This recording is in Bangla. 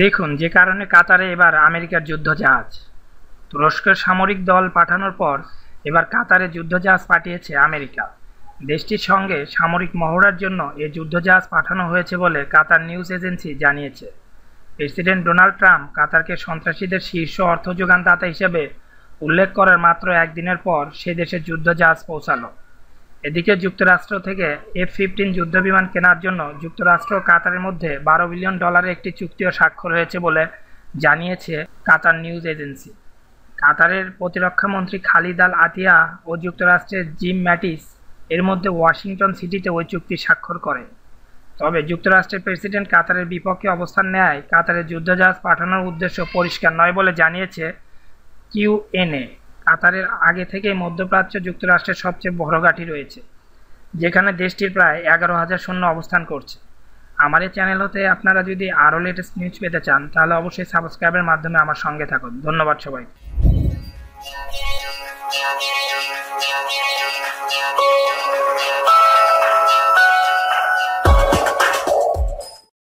দেখুন, যে কারণে কাতারে এবার আমেরিকার যুদ্ধজাহাজ। তুরস্কের সামরিক দল পাঠানোর পর এবার কাতারে যুদ্ধজাহাজ পাঠিয়েছে আমেরিকা। দেশটির সঙ্গে সামরিক মহড়ার জন্য এই যুদ্ধজাহাজ পাঠানো হয়েছে বলে কাতার নিউজ এজেন্সি জানিয়েছে। প্রেসিডেন্ট ডোনাল্ড ট্রাম্প কাতারকে সন্ত্রাসীদের শীর্ষ অর্থ যোগানদাতা হিসেবে উল্লেখ করার মাত্র একদিনের পর সে দেশে যুদ্ধজাহাজ পৌঁছালো। এদিকে যুক্তরাষ্ট্র থেকে এফ ফিফটিন যুদ্ধবিমান কেনার জন্য যুক্তরাষ্ট্র ও কাতারের মধ্যে বারো বিলিয়ন ডলারের একটি চুক্তিও স্বাক্ষর হয়েছে বলে জানিয়েছে কাতার নিউজ এজেন্সি। কাতারের প্রতিরক্ষামন্ত্রী খালিদ আল আতিয়া ও যুক্তরাষ্ট্রের জিম ম্যাটিস এর মধ্যে ওয়াশিংটন সিটিতে ওই চুক্তি স্বাক্ষর করে তবে যুক্তরাষ্ট্রের প্রেসিডেন্ট কাতারের বিপক্ষে অবস্থান নেয় কাতারের যুদ্ধজাহাজ পাঠানোর উদ্দেশ্য পরিষ্কার নয় বলে জানিয়েছে কিউএনএ কাতারের আগে থেকে মধ্যপ্রাচ্য যুক্তরাষ্ট্রের সবচেয়ে বড় ঘাঁটি রয়েছে, যেখানে দেশটির প্রায় এগারো হাজার শূন্য অবস্থান করছে। আমার এই চ্যানেল হতে আপনারা যদি আরও লেটেস্ট নিউজ পেতে চান, তাহলে অবশ্যই সাবস্ক্রাইবের মাধ্যমে আমার সঙ্গে থাকুন। ধন্যবাদ সবাই